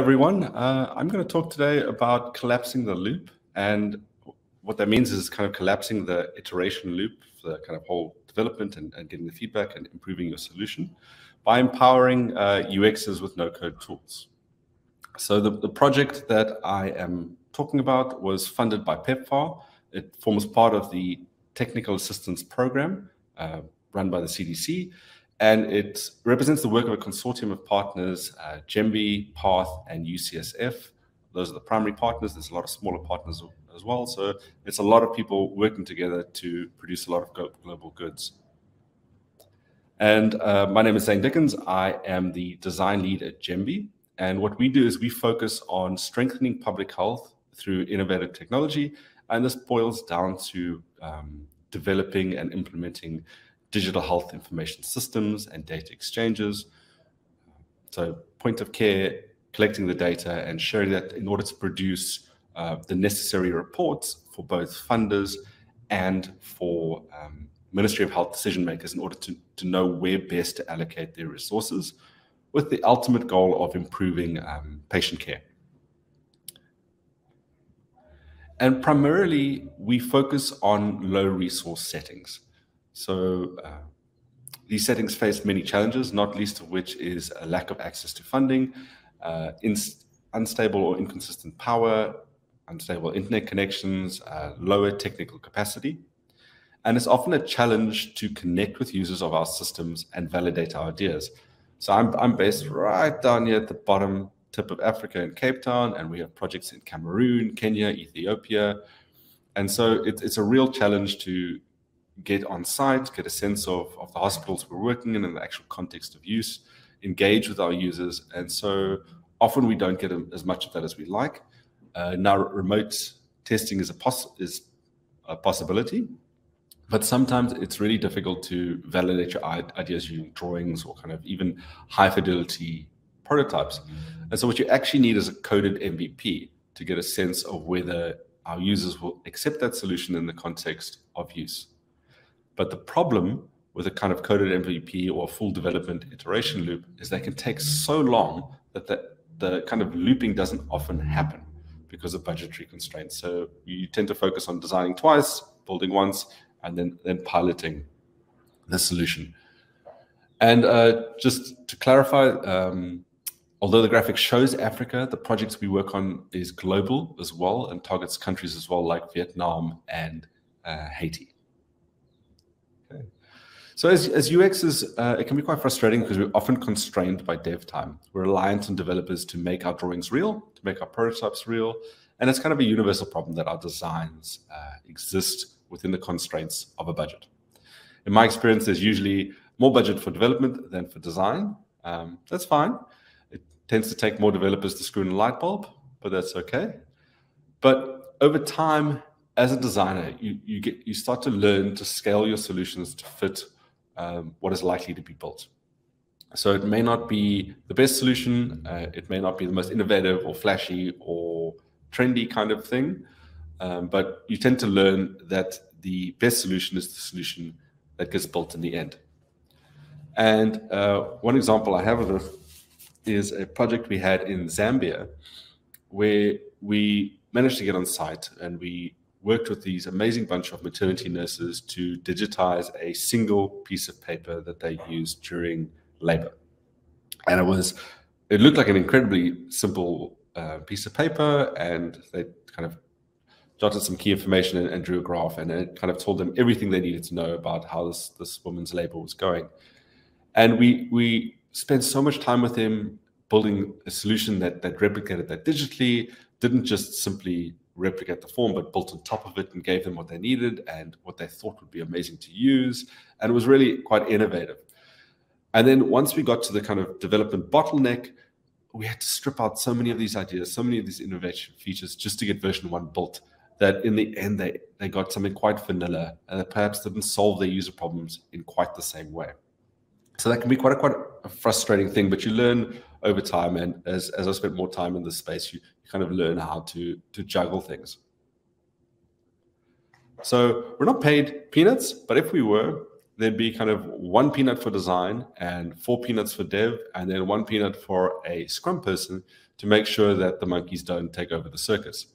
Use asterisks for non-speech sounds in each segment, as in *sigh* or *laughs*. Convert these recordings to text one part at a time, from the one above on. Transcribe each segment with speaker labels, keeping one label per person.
Speaker 1: everyone. Uh, I'm going to talk today about collapsing the loop. And what that means is kind of collapsing the iteration loop, the kind of whole development and, and getting the feedback and improving your solution by empowering uh, UXs with no-code tools. So the, the project that I am talking about was funded by PEPFAR. It forms part of the Technical Assistance Program uh, run by the CDC and it represents the work of a consortium of partners, uh, Jembi, PATH, and UCSF. Those are the primary partners. There's a lot of smaller partners as well. So it's a lot of people working together to produce a lot of global goods. And uh, my name is Zane Dickens. I am the design lead at Jembi. And what we do is we focus on strengthening public health through innovative technology. And this boils down to um, developing and implementing digital health information systems and data exchanges. So point of care, collecting the data and sharing that in order to produce uh, the necessary reports for both funders and for um, Ministry of Health decision makers in order to, to know where best to allocate their resources with the ultimate goal of improving um, patient care. And primarily, we focus on low resource settings. So uh, these settings face many challenges, not least of which is a lack of access to funding, uh, unstable or inconsistent power, unstable internet connections, uh, lower technical capacity. And it's often a challenge to connect with users of our systems and validate our ideas. So I'm, I'm based right down here at the bottom tip of Africa in Cape Town, and we have projects in Cameroon, Kenya, Ethiopia. And so it, it's a real challenge to get on site, get a sense of, of the hospitals we're working in and the actual context of use, engage with our users. And so often we don't get a, as much of that as we like. Uh, now, remote testing is a, poss is a possibility, but sometimes it's really difficult to validate your ideas using drawings or kind of even high fidelity prototypes. And so what you actually need is a coded MVP to get a sense of whether our users will accept that solution in the context of use. But the problem with a kind of coded MVP or full development iteration loop is they can take so long that the, the kind of looping doesn't often happen because of budgetary constraints. So you tend to focus on designing twice, building once, and then, then piloting the solution. And uh, just to clarify, um, although the graphic shows Africa, the projects we work on is global as well and targets countries as well like Vietnam and uh, Haiti. So as, as UXs, uh, it can be quite frustrating because we're often constrained by dev time. We're reliant on developers to make our drawings real, to make our prototypes real. And it's kind of a universal problem that our designs uh, exist within the constraints of a budget. In my experience, there's usually more budget for development than for design. Um, that's fine. It tends to take more developers to screw in a light bulb, but that's okay. But over time, as a designer, you, you get you start to learn to scale your solutions to fit um, what is likely to be built. So it may not be the best solution, uh, it may not be the most innovative or flashy or trendy kind of thing, um, but you tend to learn that the best solution is the solution that gets built in the end. And uh, one example I have of this is a project we had in Zambia where we managed to get on site and we worked with these amazing bunch of maternity nurses to digitize a single piece of paper that they used during labor. And it was, it looked like an incredibly simple uh, piece of paper, and they kind of jotted some key information and, and, drew a graph, and it kind of told them everything they needed to know about how this, this woman's labor was going. And we we spent so much time with them building a solution that that replicated that digitally, didn't just simply replicate the form, but built on top of it and gave them what they needed and what they thought would be amazing to use. And it was really quite innovative. And then once we got to the kind of development bottleneck, we had to strip out so many of these ideas, so many of these innovation features just to get version one built that in the end they, they got something quite vanilla and that perhaps didn't solve their user problems in quite the same way. So that can be quite a quite a frustrating thing, but you learn over time. And as, as I spent more time in this space, you, kind of learn how to, to juggle things. So we're not paid peanuts, but if we were, there'd be kind of one peanut for design and four peanuts for dev, and then one peanut for a scrum person to make sure that the monkeys don't take over the circus.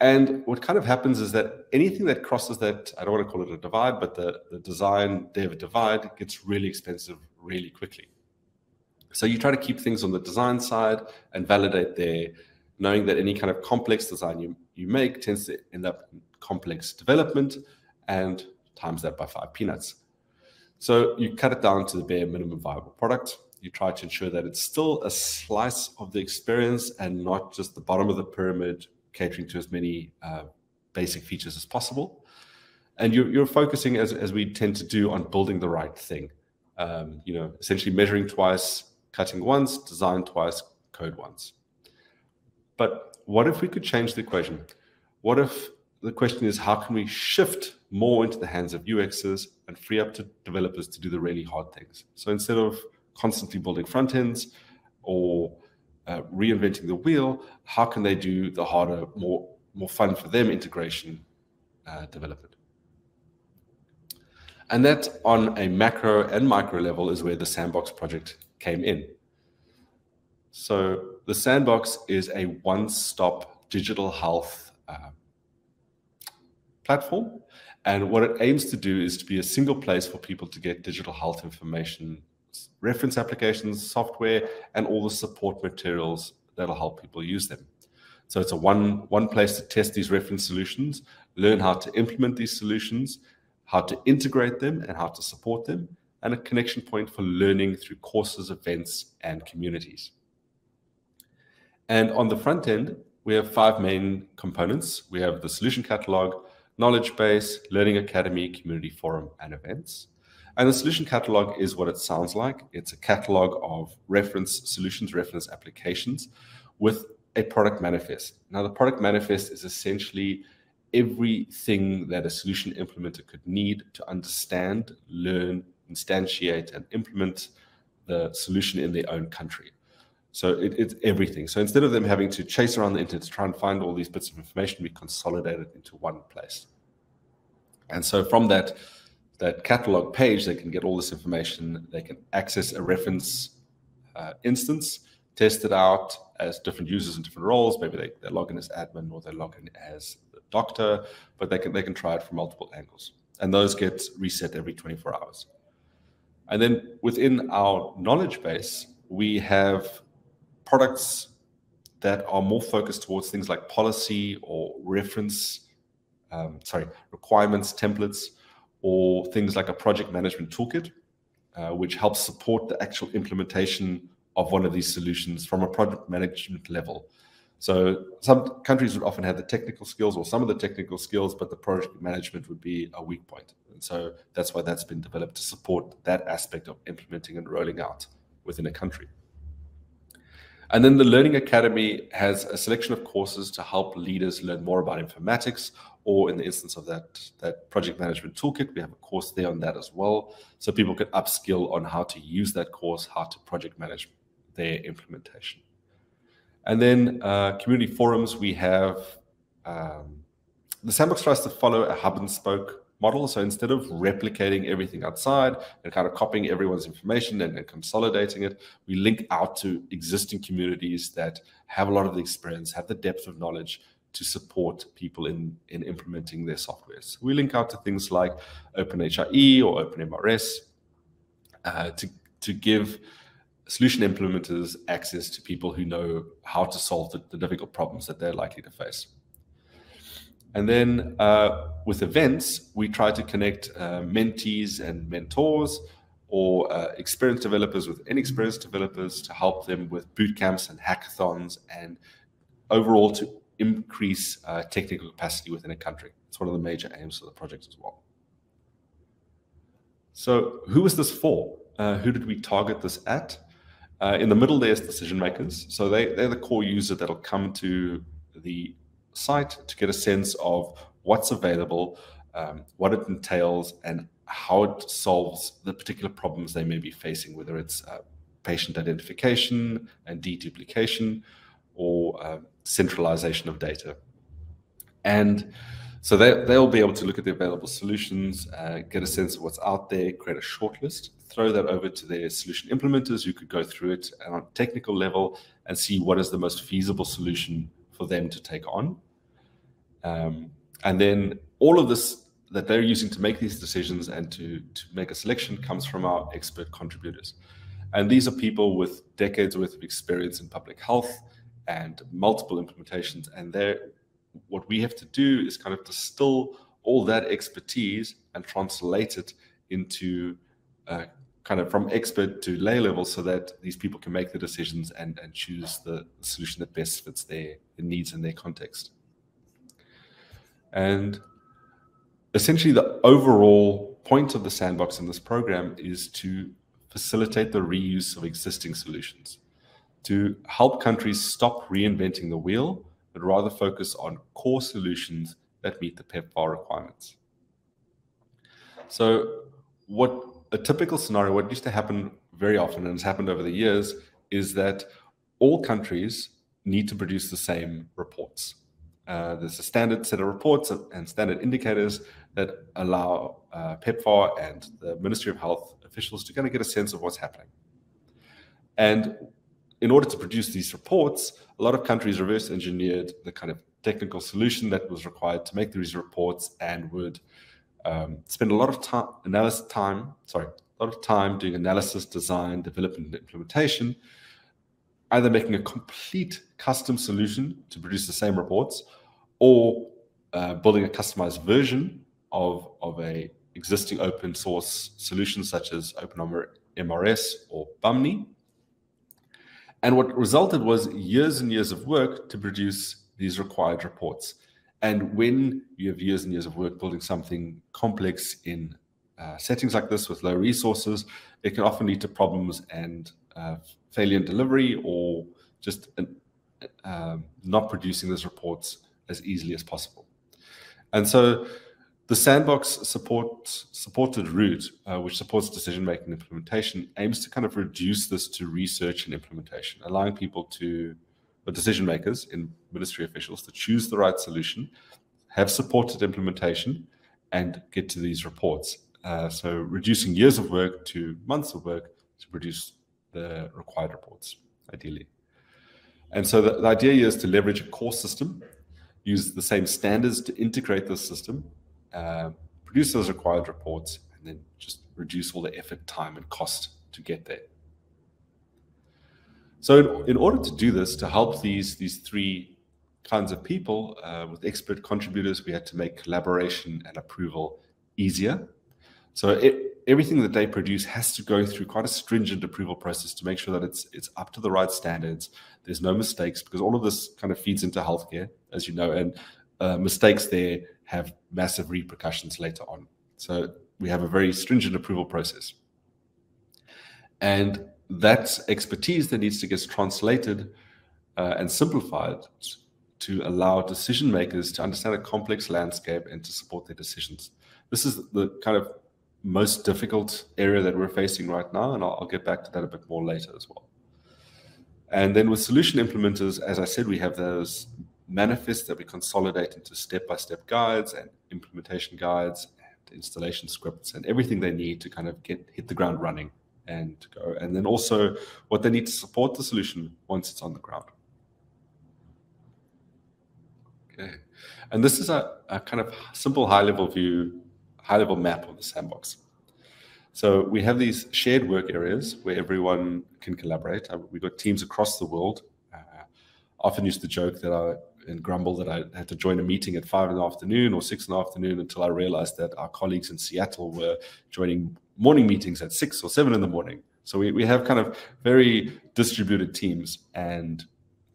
Speaker 1: And what kind of happens is that anything that crosses that, I don't want to call it a divide, but the, the design dev divide gets really expensive really quickly. So you try to keep things on the design side and validate there, knowing that any kind of complex design you, you make tends to end up in complex development and times that by five peanuts. So you cut it down to the bare minimum viable product. You try to ensure that it's still a slice of the experience and not just the bottom of the pyramid catering to as many uh, basic features as possible. And you're, you're, focusing, as, as we tend to do, on building the right thing. Um, you know, essentially measuring twice, cutting once, design twice, code once. But what if we could change the equation? What if the question is, how can we shift more into the hands of UXers and free up to developers to do the really hard things? So instead of constantly building front ends or uh, reinventing the wheel, how can they do the harder, more more fun for them integration uh, development? And that on a macro and micro level is where the Sandbox project came in. So the Sandbox is a one-stop digital health uh, platform. And what it aims to do is to be a single place for people to get digital health information reference applications, software, and all the support materials that'll help people use them. So it's a one, one place to test these reference solutions, learn how to implement these solutions, how to integrate them and how to support them, and a connection point for learning through courses, events, and communities. And on the front end, we have five main components. We have the solution catalog, knowledge base, learning academy, community forum, and events. And the solution catalog is what it sounds like. It's a catalog of reference solutions, reference applications with a product manifest. Now, the product manifest is essentially everything that a solution implementer could need to understand, learn, instantiate, and implement the solution in their own country. So it, it's everything. So instead of them having to chase around the internet to try and find all these bits of information, we consolidate it into one place. And so from that, that catalog page, they can get all this information. They can access a reference uh, instance, test it out as different users in different roles. Maybe they, they log in as admin or they log in as the doctor, but they can they can try it from multiple angles. And those get reset every 24 hours. And then within our knowledge base, we have products that are more focused towards things like policy or reference, um, sorry, requirements, templates, or things like a project management toolkit, uh, which helps support the actual implementation of one of these solutions from a project management level. So some countries would often have the technical skills or some of the technical skills, but the project management would be a weak point. And so that's why that's been developed to support that aspect of implementing and rolling out within a country. And then the Learning Academy has a selection of courses to help leaders learn more about informatics or in the instance of that, that project management toolkit, we have a course there on that as well. So people can upskill on how to use that course, how to project manage their implementation. And then uh, community forums, we have um, the Sandbox tries to follow a hub and spoke model. So instead of replicating everything outside and kind of copying everyone's information and, and, consolidating it, we link out to existing communities that have a lot of the experience, have the depth of knowledge, to support people in, in implementing their software. So we link out to things like OpenHIE or OpenMRS uh, to, to give solution implementers access to people who know how to solve the, the difficult problems that they're likely to face. And then uh, with events, we try to connect uh, mentees and mentors or uh, experienced developers with inexperienced developers to help them with boot camps and hackathons and overall to increase uh, technical capacity within a country. It's one of the major aims of the project as well. So who is this for? Uh, who did we target this at? Uh, in the middle, there's decision makers. So they, they're the core user that'll come to the site to get a sense of what's available, um, what it entails, and how it solves the particular problems they may be facing, whether it's uh, patient identification and deduplication, or uh, centralization of data. And so they, they'll be able to look at the available solutions, uh, get a sense of what's out there, create a shortlist throw that over to their solution implementers who could go through it on a technical level and see what is the most feasible solution for them to take on. Um, and then all of this that they're using to make these decisions and to, to make a selection comes from our expert contributors. And these are people with decades worth of experience in public health and multiple implementations. And they're, what we have to do is kind of distill all that expertise and translate it into uh, kind of from expert to lay level so that these people can make the decisions and, and choose the solution that best fits their, their needs and their context. And essentially, the overall point of the sandbox in this program is to facilitate the reuse of existing solutions, to help countries stop reinventing the wheel, but rather focus on core solutions that meet the PEPFAR requirements. So, what a typical scenario, what used to happen very often and has happened over the years, is that all countries need to produce the same reports. Uh, there's a standard set of reports and standard indicators that allow uh, PEPFAR and the Ministry of Health officials to kind of get a sense of what's happening. And in order to produce these reports, a lot of countries reverse engineered the kind of technical solution that was required to make these reports and would um, spend a lot of time analysis time sorry a lot of time doing analysis design development and implementation either making a complete custom solution to produce the same reports or uh, building a customized version of, of a existing open source solution such as OpenMRS or Bahmni. And what resulted was years and years of work to produce these required reports. And when you have years and years of work building something complex in uh, settings like this with low resources, it can often lead to problems and uh, failure in delivery or just uh, not producing those reports as easily as possible. And so the sandbox support, supported route, uh, which supports decision making implementation, aims to kind of reduce this to research and implementation, allowing people to, or decision makers in ministry officials, to choose the right solution, have supported implementation, and get to these reports. Uh, so reducing years of work to months of work to produce the required reports, ideally. And so the, the idea is to leverage a core system, use the same standards to integrate the system, uh, produce those required reports, and then just reduce all the effort, time, and cost to get there. So in, in order to do this, to help these, these three kinds of people uh, with expert contributors, we had to make collaboration and approval easier. So it, everything that they produce has to go through quite a stringent approval process to make sure that it's it's up to the right standards. There's no mistakes because all of this kind of feeds into healthcare, as you know, and uh, mistakes there have massive repercussions later on. So we have a very stringent approval process. And that expertise that needs to get translated uh, and simplified to allow decision makers to understand a complex landscape and to support their decisions. This is the kind of most difficult area that we're facing right now, and I'll, I'll get back to that a bit more later as well. And then with solution implementers, as I said, we have those manifests that we consolidate into step-by-step guides and implementation guides and installation scripts and everything they need to kind of get hit the ground running and go. And then also what they need to support the solution once it's on the ground. Okay. And this is a, a kind of simple high-level view, high-level map of the sandbox. So we have these shared work areas where everyone can collaborate. Uh, we've got teams across the world. Uh, often used to joke that I and grumble that I had to join a meeting at five in the afternoon or six in the afternoon until I realized that our colleagues in Seattle were joining morning meetings at six or seven in the morning. So we, we have kind of very distributed teams. And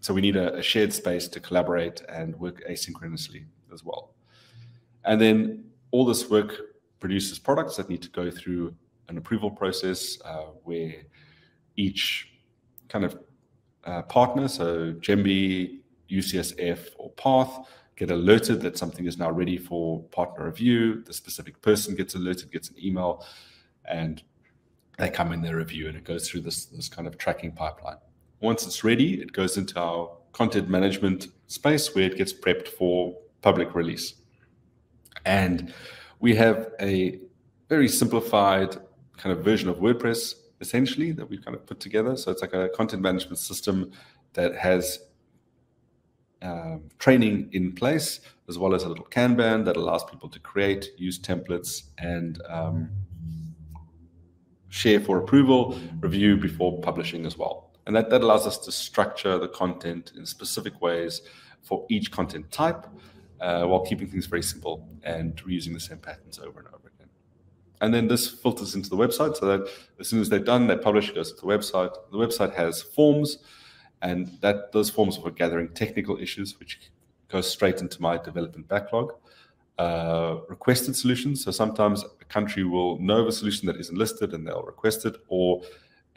Speaker 1: so we need a, a shared space to collaborate and work asynchronously as well. And then all this work produces products that need to go through an approval process uh, where each kind of uh, partner, so Jembi, UCSF or PATH get alerted that something is now ready for partner review. The specific person gets alerted, gets an email, and they come in their review and it goes through this, this kind of tracking pipeline. Once it's ready, it goes into our content management space where it gets prepped for public release. And we have a very simplified kind of version of WordPress essentially that we've kind of put together. So it's like a content management system that has um, training in place, as well as a little Kanban that allows people to create, use templates, and um, share for approval, review before publishing as well. And that, that allows us to structure the content in specific ways for each content type uh, while keeping things very simple and reusing the same patterns over and over again. And then this filters into the website so that as soon as they're done, they publish, it goes to the website. The website has forms and that those forms for gathering technical issues, which goes straight into my development backlog. Uh, requested solutions. So sometimes a country will know of a solution that isn't listed and they'll request it, or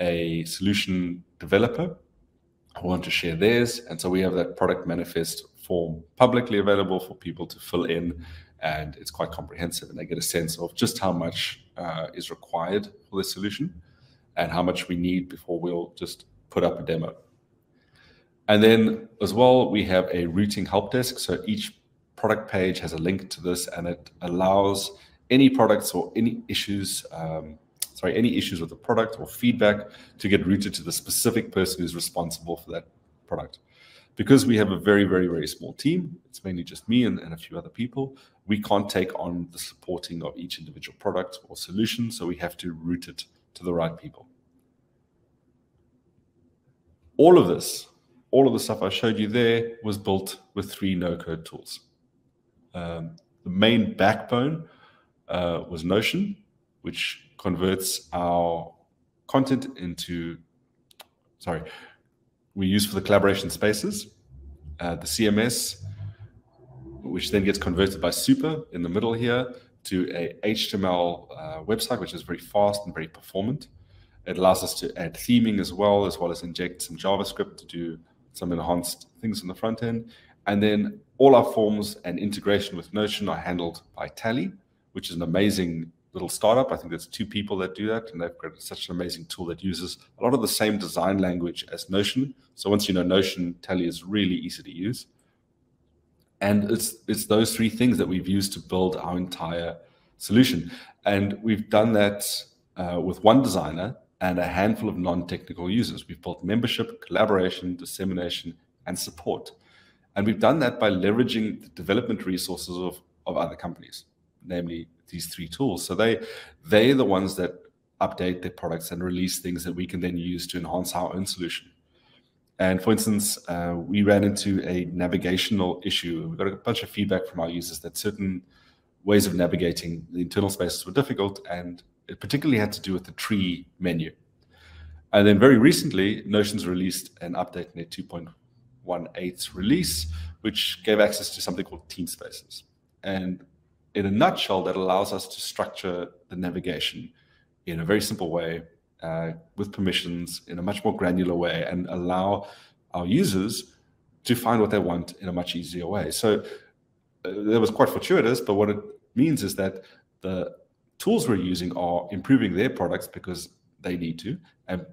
Speaker 1: a solution developer who want to share theirs. And so we have that product manifest form publicly available for people to fill in. And it's quite comprehensive, and they get a sense of just how much uh, is required for the solution and how much we need before we'll just put up a demo. And then as well, we have a routing help desk. So each product page has a link to this and it allows any products or any issues, um, sorry, any issues with the product or feedback to get routed to the specific person who's responsible for that product. Because we have a very, very, very small team, it's mainly just me and, and a few other people, we can't take on the supporting of each individual product or solution. So we have to route it to the right people. All of this all of the stuff I showed you there was built with three no-code tools. Um, the main backbone uh, was Notion, which converts our content into, sorry, we use for the collaboration spaces, uh, the CMS, which then gets converted by Super in the middle here to a HTML uh, website, which is very fast and very performant. It allows us to add theming as well, as well as inject some JavaScript to do some enhanced things on the front end. And then all our forms and integration with Notion are handled by Tally, which is an amazing little startup. I think there's two people that do that, and they've created such an amazing tool that uses a lot of the same design language as Notion. So once you know Notion, Tally is really easy to use. And it's it's those three things that we've used to build our entire solution. And we've done that uh, with one designer and a handful of non-technical users. We've built membership, collaboration, dissemination, and support. And we've done that by leveraging the development resources of, of other companies, namely these three tools. So they they're the ones that update their products and release things that we can then use to enhance our own solution. And for instance, uh, we ran into a navigational issue. We got a bunch of feedback from our users that certain ways of navigating the internal spaces were difficult, and it particularly had to do with the tree menu. And then very recently, Notion's released an update in their 2.18 release, which gave access to something called team spaces. And in a nutshell, that allows us to structure the navigation in a very simple way uh, with permissions in a much more granular way and allow our users to find what they want in a much easier way. So uh, was quite fortuitous, but what it means is that the tools we're using are improving their products because they need to. And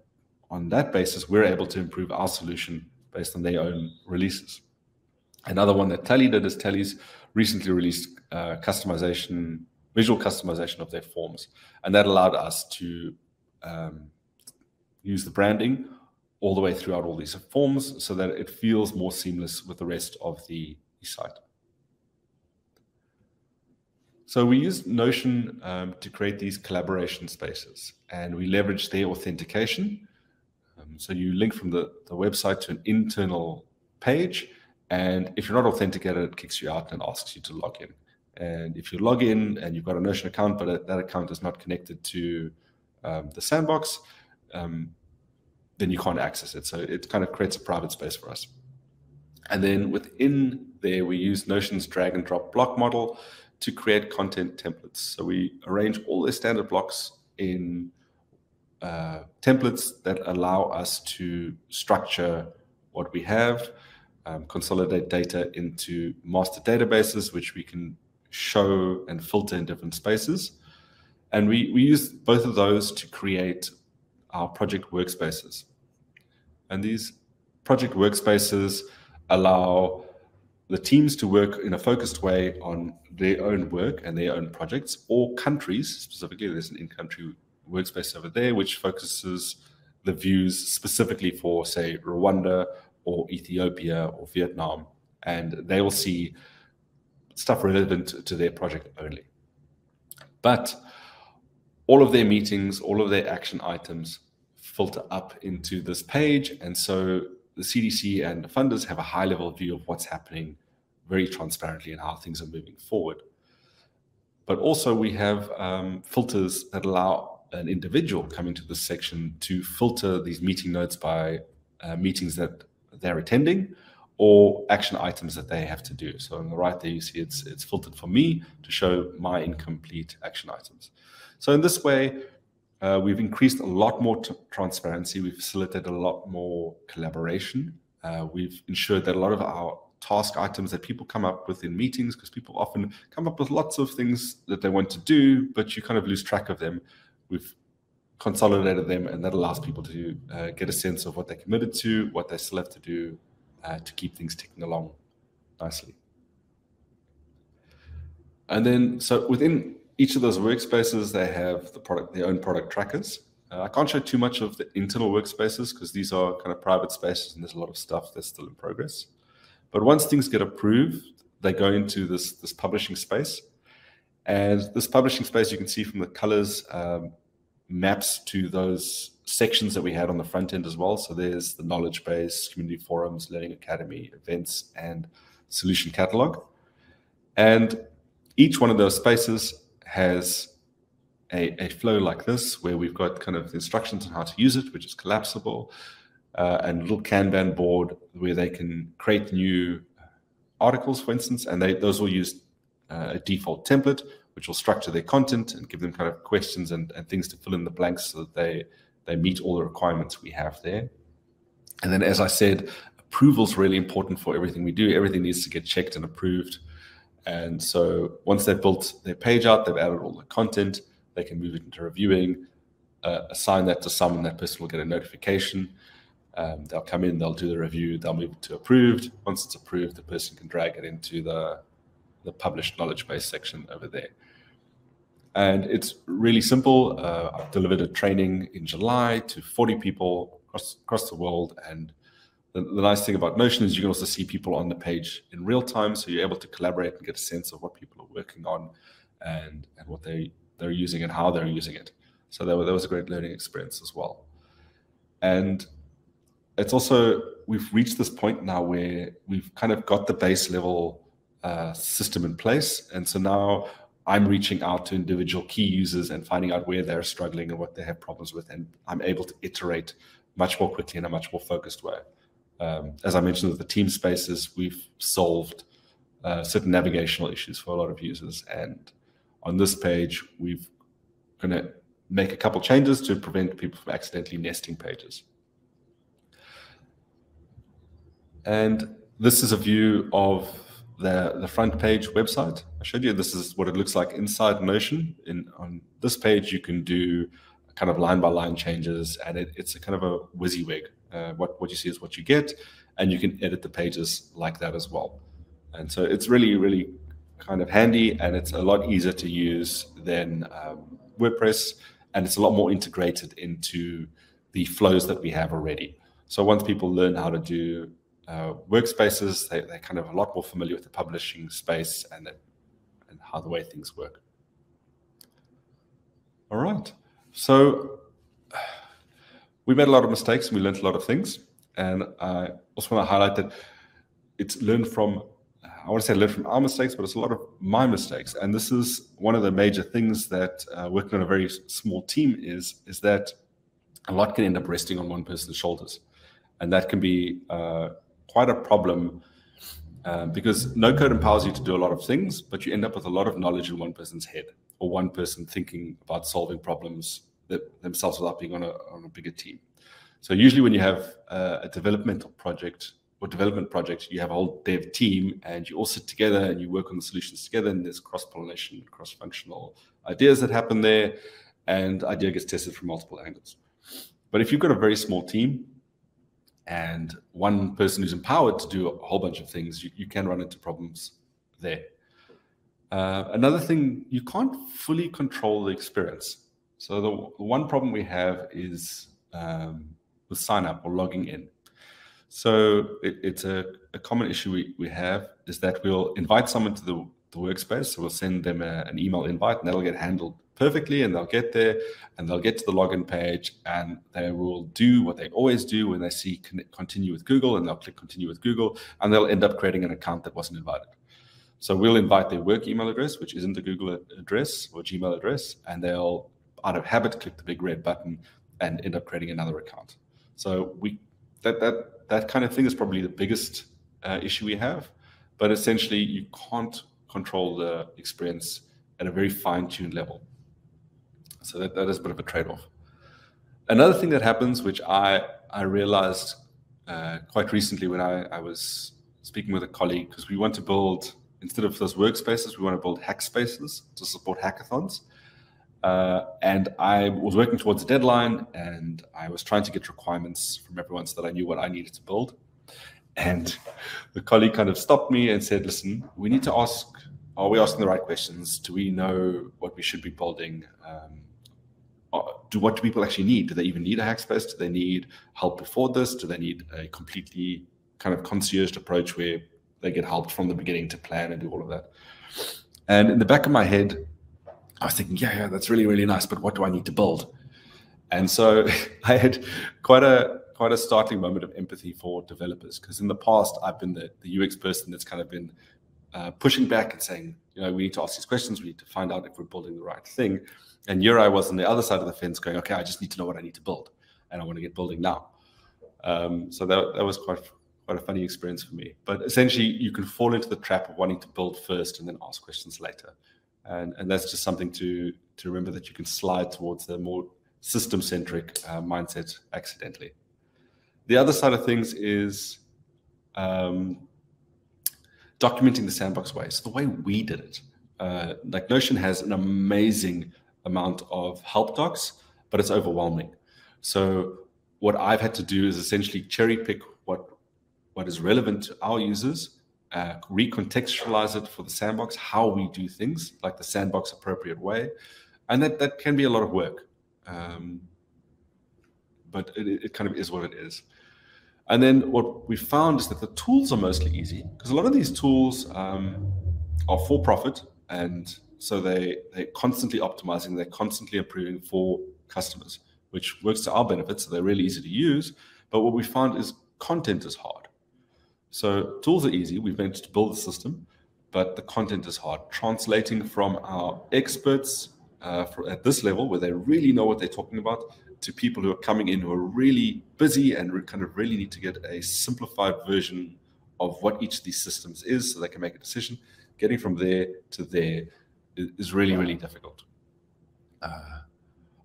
Speaker 1: on that basis, we're able to improve our solution based on their own releases. Another one that Tally did is Tally's recently released uh, customization, visual customization of their forms. And that allowed us to um, use the branding all the way throughout all these forms so that it feels more seamless with the rest of the site. So we used Notion um, to create these collaboration spaces, and we leverage their authentication. Um, so you link from the, the website to an internal page, and if you're not authenticated, it kicks you out and asks you to log in. And if you log in and you've got a Notion account, but that account is not connected to um, the sandbox, um, then you can't access it. So it kind of creates a private space for us. And then within there, we use Notion's drag and drop block model to create content templates. So we arrange all the standard blocks in uh, templates that allow us to structure what we have, um, consolidate data into master databases, which we can show and filter in different spaces. And we, we use both of those to create our project workspaces. And these project workspaces allow the teams to work in a focused way on their own work and their own projects, or countries specifically. There's an in-country workspace over there, which focuses the views specifically for, say, Rwanda or Ethiopia or Vietnam. And they will see stuff relevant to their project only. But all of their meetings, all of their action items filter up into this page. And so the CDC and the funders have a high level view of what's happening very transparently and how things are moving forward. But also, we have um, filters that allow an individual coming to this section to filter these meeting notes by uh, meetings that they're attending or action items that they have to do. So on the right there, you see it's it's filtered for me to show my incomplete action items. So in this way, uh, we've increased a lot more transparency. We've facilitated a lot more collaboration. Uh, we've ensured that a lot of our task items that people come up with in meetings, because people often come up with lots of things that they want to do, but you kind of lose track of them. We've consolidated them, and that allows people to uh, get a sense of what they're committed to, what they still have to do uh, to keep things ticking along nicely. And then, so within each of those workspaces, they have the product, their own product trackers. Uh, I can't show too much of the internal workspaces because these are kind of private spaces and there's a lot of stuff that's still in progress. But once things get approved, they go into this, this publishing space. And this publishing space, you can see from the colors, um, maps to those sections that we had on the front end as well. So there's the knowledge base, community forums, learning academy, events, and solution catalog. And each one of those spaces has a, a, flow like this, where we've got kind of instructions on how to use it, which is collapsible, uh, and a little Kanban board where they can create new articles, for instance, and they, those will use uh, a default template, which will structure their content and give them kind of questions and, and things to fill in the blanks so that they, they meet all the requirements we have there. And then, as I said, approval is really important for everything we do. Everything needs to get checked and approved. And so once they've built their page out, they've added all the content, they can move it into reviewing, uh, assign that to someone, that person will get a notification. Um, they'll come in, they'll do the review, they'll move it to approved. Once it's approved, the person can drag it into the, the published knowledge base section over there. And it's really simple. Uh, I've delivered a training in July to 40 people across, across the world, and the, the, nice thing about Notion is you can also see people on the page in real time, so you're able to collaborate and get a sense of what people are working on and, and what they, they're using and how they're using it. So that, that was a great learning experience as well. And it's also, we've reached this point now where we've kind of got the base level uh, system in place. And so now I'm reaching out to individual key users and finding out where they're struggling and what they have problems with. And I'm able to iterate much more quickly in a much more focused way. Um, as I mentioned with the team spaces, we've solved uh, certain navigational issues for a lot of users. And on this page, we've going to make a couple changes to prevent people from accidentally nesting pages. And this is a view of the, the front page website. I showed you this is what it looks like inside Notion. In on this page, you can do kind of line by line changes, and it, it's a kind of a WYSIWYG uh, what what you see is what you get, and you can edit the pages like that as well. And so it's really really kind of handy, and it's a lot easier to use than um, WordPress, and it's a lot more integrated into the flows that we have already. So once people learn how to do uh, workspaces, they, they're kind of a lot more familiar with the publishing space and, and how the way things work. All right. So we made a lot of mistakes and we learned a lot of things. And I also want to highlight that it's learned from, I want to say learned from our mistakes, but it's a lot of my mistakes. And this is one of the major things that uh, working on a very small team is, is that a lot can end up resting on one person's shoulders. And that can be uh, quite a problem uh, because no code empowers you to do a lot of things, but you end up with a lot of knowledge in one person's head or one person thinking about solving problems themselves without being on a, on a bigger team. So usually when you have uh, a developmental project or development project, you have a whole dev team and you all sit together and you work on the solutions together and there's cross-pollination, cross-functional ideas that happen there and idea gets tested from multiple angles. But if you've got a very small team and one person who's empowered to do a whole bunch of things, you, you can run into problems there. Uh, another thing, you can't fully control the experience. So the, the one problem we have is um, with sign up or logging in. So it, it's a, a, common issue we, we have is that we'll invite someone to the, the workspace. So we'll send them a, an email invite and that'll get handled perfectly and they'll get there and they'll get to the login page and they will do what they always do when they see continue with Google and they'll click continue with Google and they'll end up creating an account that wasn't invited. So we'll invite their work email address, which isn't the Google address or Gmail address, and they'll out of habit click the big red button and end up creating another account. So we that that that kind of thing is probably the biggest uh, issue we have. But essentially, you can't control the experience at a very fine-tuned level. So that, that is a bit of a trade-off. Another thing that happens, which I I realized uh, quite recently when I, I was speaking with a colleague, because we want to build instead of those workspaces, we want to build hack spaces to support hackathons. Uh, and I was working towards a deadline and I was trying to get requirements from everyone so that I knew what I needed to build. And the colleague kind of stopped me and said, listen, we need to ask, are we asking the right questions? Do we know what we should be building? Um, do what do people actually need? Do they even need a hack space? Do they need help before this? Do they need a completely kind of concierge approach where they get helped from the beginning to plan and do all of that? And in the back of my head, I was thinking, yeah, yeah, that's really, really nice, but what do I need to build? And so *laughs* I had quite a quite a startling moment of empathy for developers because in the past I've been the, the UX person that's kind of been uh, pushing back and saying, you know, we need to ask these questions, we need to find out if we're building the right thing. And here I was on the other side of the fence going, okay, I just need to know what I need to build, and I want to get building now. Um, so that that was quite quite a funny experience for me. But essentially, you can fall into the trap of wanting to build first and then ask questions later and and that's just something to to remember that you can slide towards the more system centric uh, mindset accidentally. The other side of things is um, documenting the sandbox way. So the way we did it, uh, like Notion has an amazing amount of help docs, but it's overwhelming. So what I've had to do is essentially cherry pick what what is relevant to our users uh, recontextualize it for the sandbox, how we do things, like the sandbox appropriate way. And that, that can be a lot of work. Um, but it, it kind of is what it is. And then what we found is that the tools are mostly easy because a lot of these tools um, are for profit. And so they, they're constantly optimizing, they're constantly improving for customers, which works to our benefit. So they're really easy to use. But what we found is content is hard. So tools are easy. We've managed to build the system, but the content is hard. Translating from our experts uh, for, at this level, where they really know what they're talking about, to people who are coming in who are really busy and kind of really need to get a simplified version of what each of these systems is so they can make a decision. Getting from there to there is really, really difficult. Uh,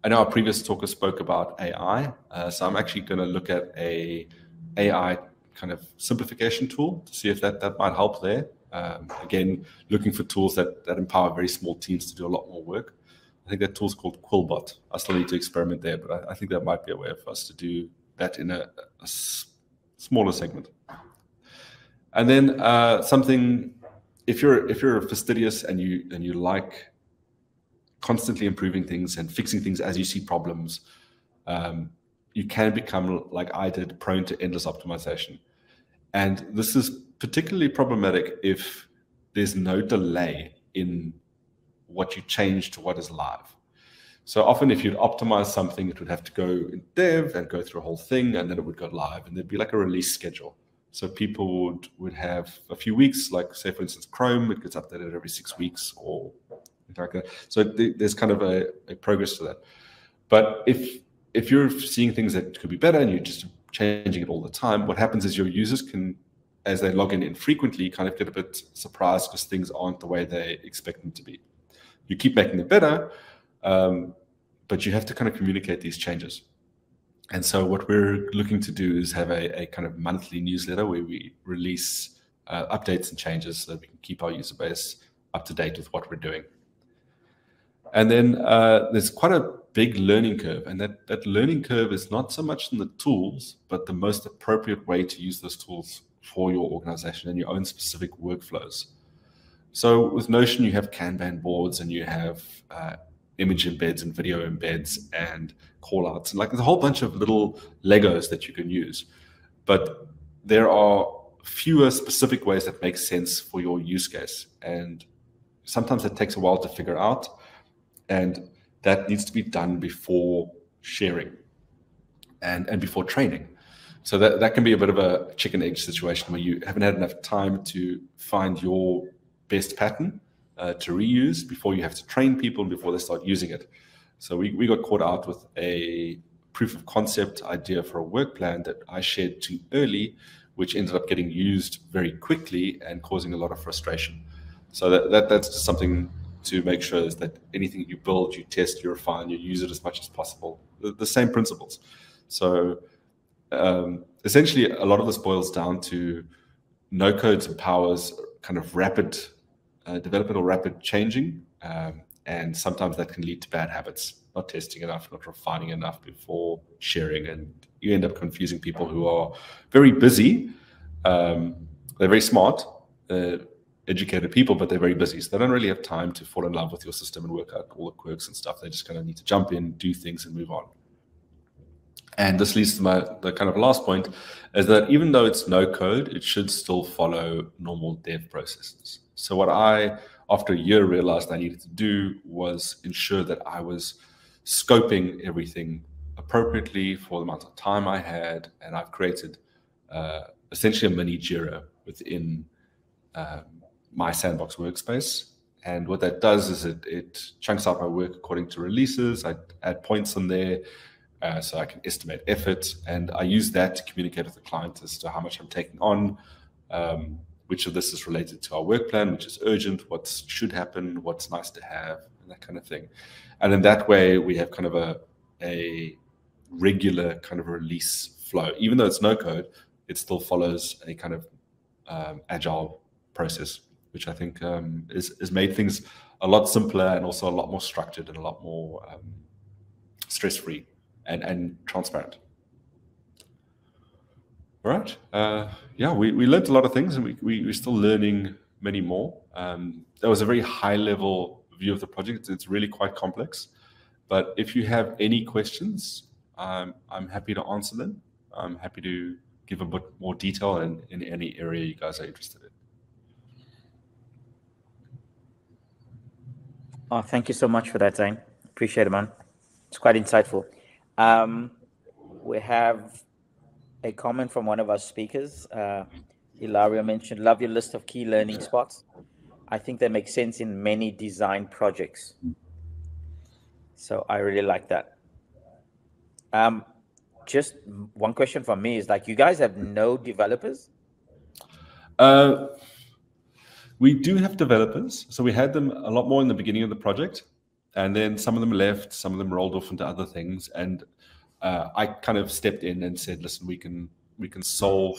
Speaker 1: I know our previous talker spoke about AI, uh, so I'm actually going to look at a AI kind of simplification tool to see if that, that might help there. Um, again, looking for tools that, that empower very small teams to do a lot more work. I think that tool's called Quillbot. I still need to experiment there, but I, I think that might be a way for us to do that in a, smaller segment. And then uh, something, if you're if you're fastidious and you and you like constantly improving things and fixing things as you see problems, um, you can become, like I did, prone to endless optimization. And this is particularly problematic if there's no delay in what you change to what is live. So often, if you'd optimize something, it would have to go in dev and go through a whole thing, and then it would go live, and there'd be like a release schedule. So people would, would have a few weeks, like say for instance Chrome, it gets updated every six weeks or like that. So th- there's kind of a, a progress to that. But if if you're seeing things that could be better and you're just changing it all the time, what happens is your users can, as they log in infrequently, kind of get a bit surprised because things aren't the way they expect them to be. You keep making it better, um, but you have to kind of communicate these changes. And so, what we're looking to do is have a, a kind of monthly newsletter where we release uh, updates and changes so that we can keep our user base up to date with what we're doing. And then uh, there's quite a big learning curve. And that, that learning curve is not so much in the tools, but the most appropriate way to use those tools for your organization and your own specific workflows. So with Notion, you have Kanban boards and you have uh, image embeds and video embeds and callouts and like there's a whole bunch of little Legos that you can use. But there are fewer specific ways that make sense for your use case. And sometimes it takes a while to figure out. And that needs to be done before sharing and, and before training. So that, that can be a bit of a chicken egg situation where you haven't had enough time to find your best pattern uh, to reuse before you have to train people before they start using it. So we, we got caught out with a proof of concept idea for a work plan that I shared too early, which ended up getting used very quickly and causing a lot of frustration. So that, that that's just something to make sure is that anything you build, you test, you refine, you use it as much as possible. The, the same principles. So um, essentially, a lot of this boils down to no codes empowers kind of rapid uh, development or rapid changing. Um, and sometimes that can lead to bad habits, not testing enough, not refining enough before sharing. And you end up confusing people who are very busy. Um, they're very smart, uh, educated people, but they're very busy. So they don't really have time to fall in love with your system and work out all the quirks and stuff. They just kind of need to jump in, do things, and move on. And this leads to my the kind of last point is that even though it's no code, it should still follow normal dev processes. So what I, after a year, realized I needed to do was ensure that I was scoping everything appropriately for the amount of time I had, and I've created uh, essentially a mini Jira within uh, my sandbox workspace. And what that does is it, it chunks out my work according to releases. I add points in there uh, so I can estimate effort, and I use that to communicate with the client as to how much I'm taking on, um, which of this is related to our work plan, which is urgent, what should happen, what's nice to have, and that kind of thing. And in that way, we have kind of a a regular kind of release flow. Even though it's no code, it still follows a kind of um, agile process, which I think um, is is made things a lot simpler and also a lot more structured and a lot more um, stress free and, and transparent. All right. Uh, yeah, we, we learned a lot of things and we, we, we're still learning many more. Um, that was a very high level view of the project. It's really quite complex. But if you have any questions, um, I'm happy to answer them. I'm happy to give a bit more detail in, in any area you guys are interested in.
Speaker 2: Oh, thank you so much for that, Zane. Appreciate it, man. It's quite insightful. Um, we have a comment from one of our speakers. Uh, mentioned, love your list of key learning spots. I think that makes sense in many design projects. So I really like that. Um, just one question from me is like, you guys have no developers?
Speaker 1: Uh, we do have developers. So we had them a lot more in the beginning of the project and then some of them left, some of them rolled off into other things, and uh, I kind of stepped in and said, "Listen, we can we can solve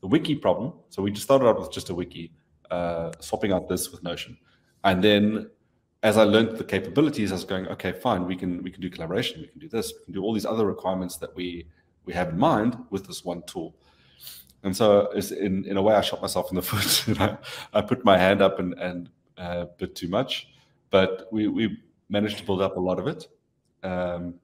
Speaker 1: the wiki problem." So we just started out with just a wiki, uh, swapping out this with Notion, and then as I learned the capabilities, I was going, "Okay, fine, we can we can do collaboration, we can do this, we can do all these other requirements that we we have in mind with this one tool." And so, in in a way, I shot myself in the *laughs* foot. I, I put my hand up and and uh, bit too much, but we we managed to build up a lot of it. Um,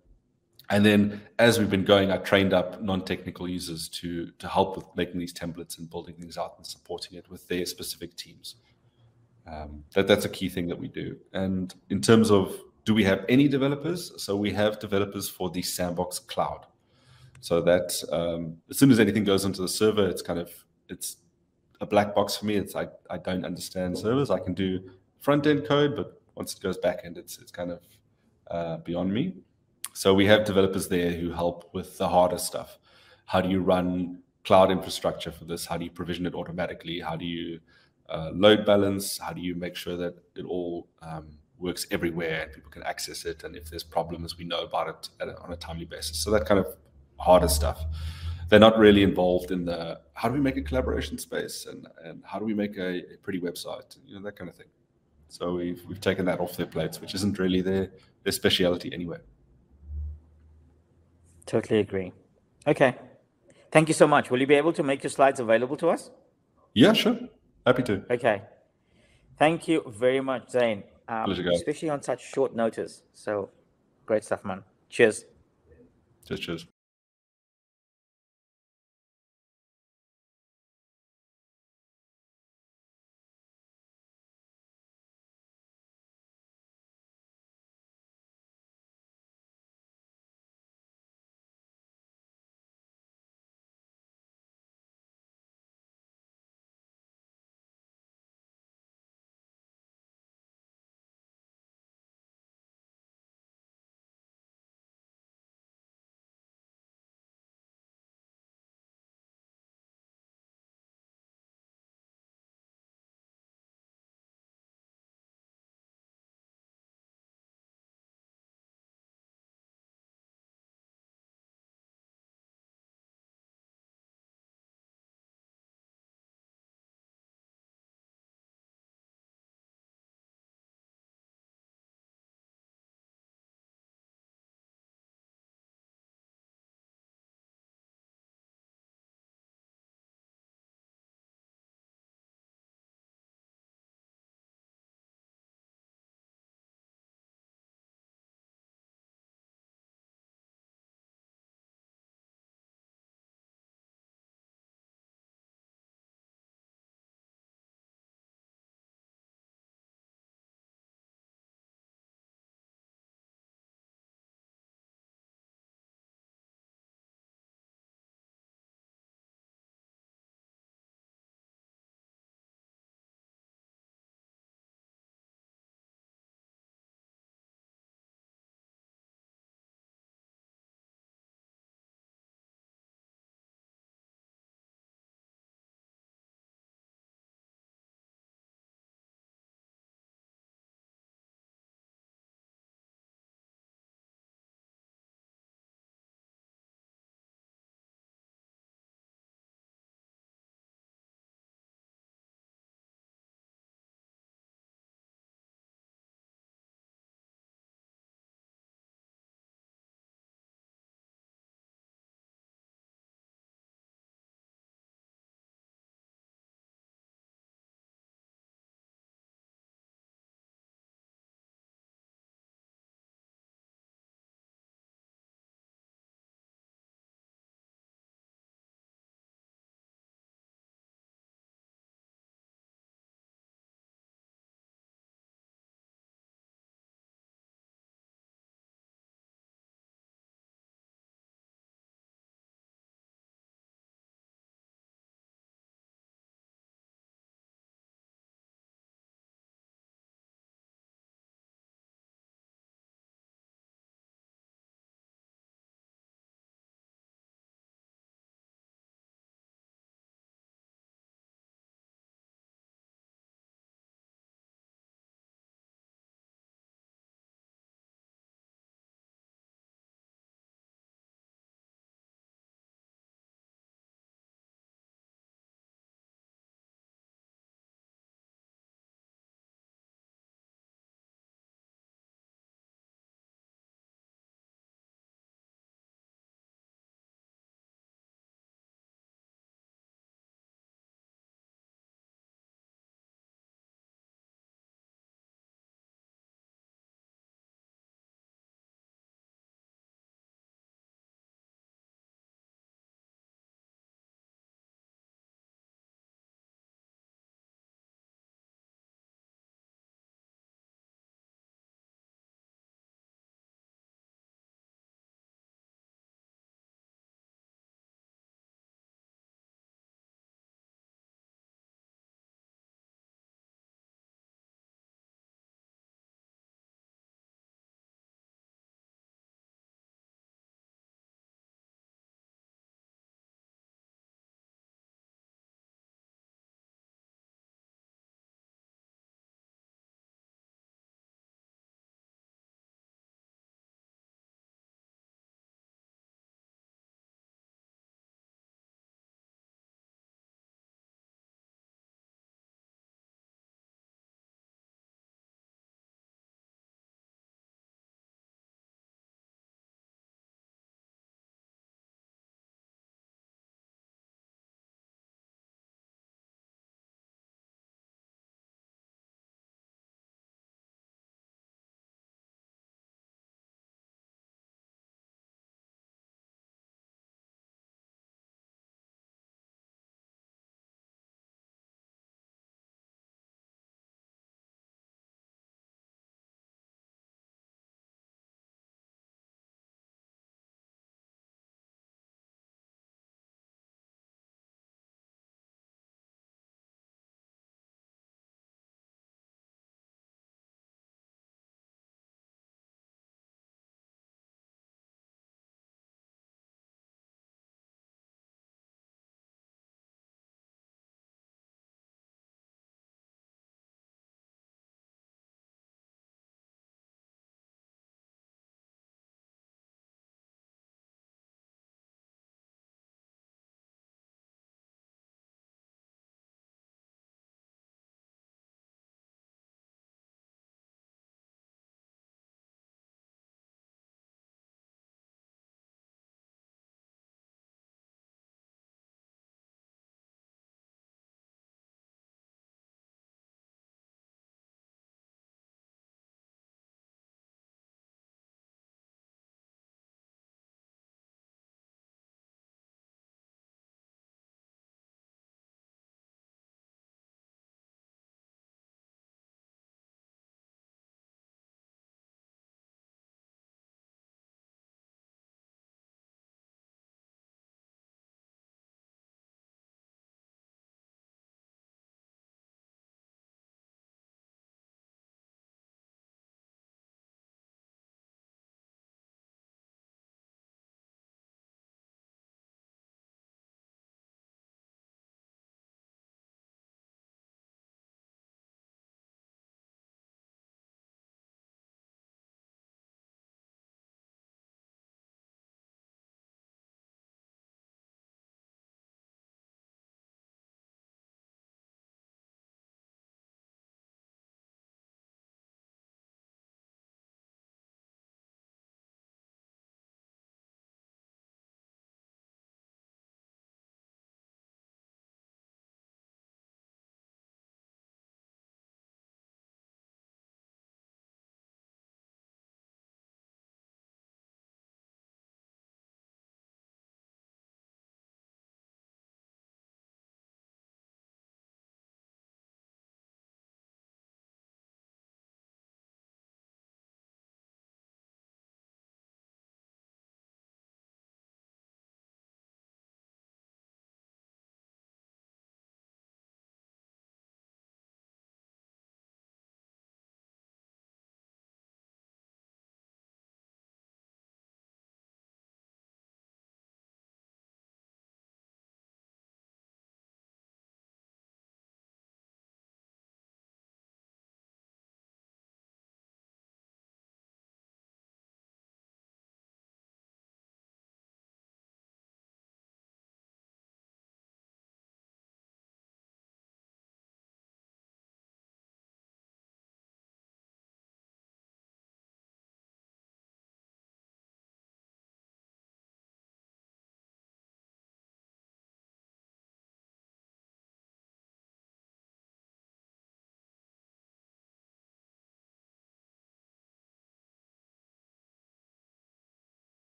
Speaker 1: and then as we've been going, I trained up non-technical users to to help with making these templates and building things out and supporting it with their specific teams. Um, that that's a key thing that we do. And in terms of do we have any developers? So we have developers for the Sandbox Cloud. So that um, as soon as anything goes onto the server, it's kind of it's a black box for me. It's I I don't understand servers. I can do front end code, but once it goes back end, it's it's kind of uh, beyond me. So we have developers there who help with the harder stuff. How do you run cloud infrastructure for this? How do you provision it automatically? How do you uh, load balance? How do you make sure that it all um, works everywhere and people can access it? And if there's problems, we know about it a, on a timely basis. So that kind of harder stuff. They're not really involved in the how do we make a collaboration space and, and how do we make a, a pretty website, you know, that kind of thing. So we've we've taken that off their plates, which isn't really their their speciality anyway.
Speaker 2: Totally agree. Okay. Thank you so much. Will you be able to make your slides available to us?
Speaker 1: Yeah, sure. Happy to.
Speaker 2: Okay. Thank you very much, Zane. um, especially on such short notice. So great stuff, man. Cheers.
Speaker 1: Cheers, cheers.